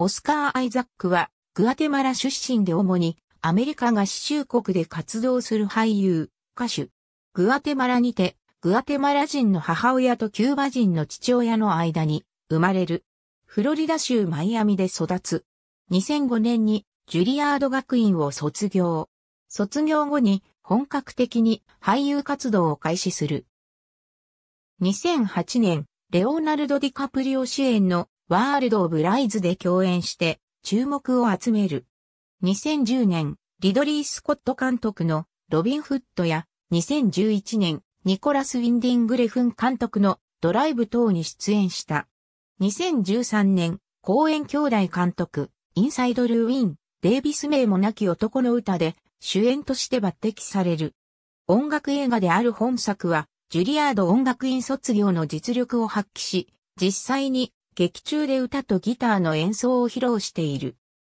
オスカー・アイザックは、グアテマラ出身で主に、アメリカ合衆国で活動する俳優、歌手。グアテマラにて、グアテマラ人の母親とキューバ人の父親の間に生まれる。フロリダ州マイアミで育つ。2005年にジュリアード学院を卒業。卒業後に本格的に俳優活動を開始する。2008年、レオナルド・ディカプリオ主演のワールド・オブ・ライズで共演して注目を集める。2010年、リドリー・スコット監督のロビン・フットや2011年、ニコラス・ウィンディングレフン監督のドライブ等に出演した。2013年、公演兄弟監督、インサイドルーウィン、デイビス名もなき男の歌で主演として抜擢される。音楽映画である本作は、ジュリアード音楽院卒業の実力を発揮し、実際に劇中で歌とギターの演奏を披露している。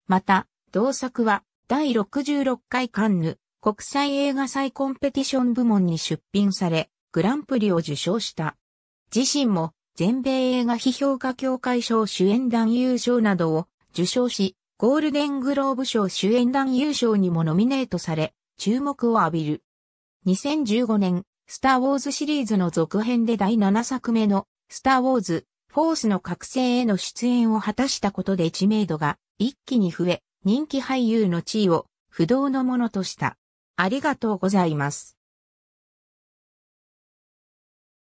また、同作は第66回カンヌ国際映画祭コンペティション部門に出品され、グランプリを受賞した。自身も全米映画批評家協会賞主演男優賞などを受賞し、ゴールデングローブ賞主演男優賞にもノミネートされ、注目を浴びる。2015年、スター・ウォーズシリーズの続編で第7作目の、スター・ウォーズ、フォースの覚醒への出演を果たしたことで知名度が一気に増え、人気俳優の地位を不動のものとした。ありがとうございます。